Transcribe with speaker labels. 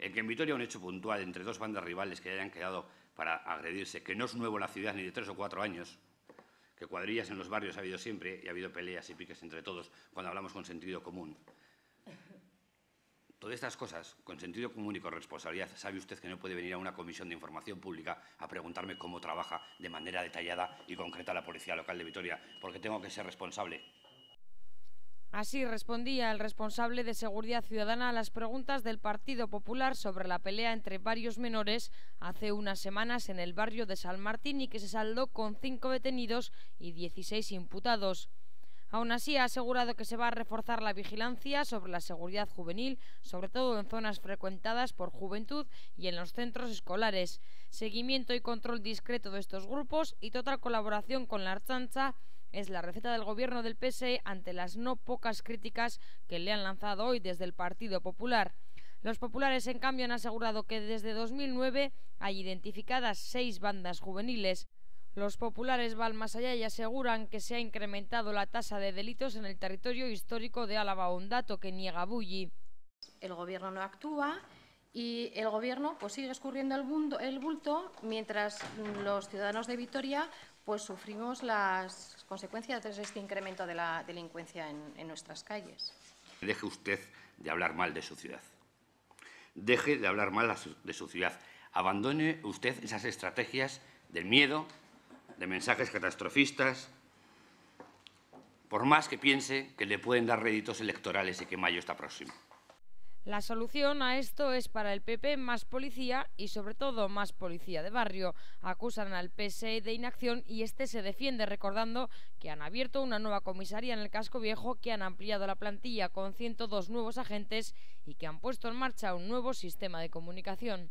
Speaker 1: en que en Vitoria un hecho puntual entre dos bandas rivales que hayan quedado para agredirse, que no es nuevo en la ciudad ni de tres o cuatro años, que cuadrillas en los barrios ha habido siempre y ha habido peleas y piques entre todos cuando hablamos con sentido común. Todas estas cosas, con sentido común y con responsabilidad, sabe usted que no puede venir a una comisión de información pública a preguntarme cómo trabaja de manera detallada y concreta la Policía Local de Vitoria, porque tengo que ser responsable
Speaker 2: Así respondía el responsable de Seguridad Ciudadana a las preguntas del Partido Popular sobre la pelea entre varios menores hace unas semanas en el barrio de San Martín y que se saldó con cinco detenidos y 16 imputados. Aún así, ha asegurado que se va a reforzar la vigilancia sobre la seguridad juvenil, sobre todo en zonas frecuentadas por juventud y en los centros escolares, seguimiento y control discreto de estos grupos y total colaboración con la Archancha es la receta del gobierno del PSE ante las no pocas críticas que le han lanzado hoy desde el Partido Popular. Los populares, en cambio, han asegurado que desde 2009 hay identificadas seis bandas juveniles. Los populares van más allá y aseguran que se ha incrementado la tasa de delitos en el territorio histórico de Álava, un que niega Bulli.
Speaker 3: El gobierno no actúa y el gobierno pues sigue escurriendo el, el bulto mientras los ciudadanos de Vitoria pues sufrimos las consecuencias de este incremento de la delincuencia en, nuestras calles.
Speaker 1: Deje usted de hablar mal de su ciudad. Deje de hablar mal de su ciudad. Abandone usted esas estrategias del miedo, de mensajes catastrofistas, por más que piense que le pueden dar réditos electorales y que mayo está próximo.
Speaker 2: La solución a esto es para el PP más policía y sobre todo más policía de barrio. Acusan al PSE de inacción y este se defiende recordando que han abierto una nueva comisaría en el casco viejo, que han ampliado la plantilla con 102 nuevos agentes y que han puesto en marcha un nuevo sistema de comunicación.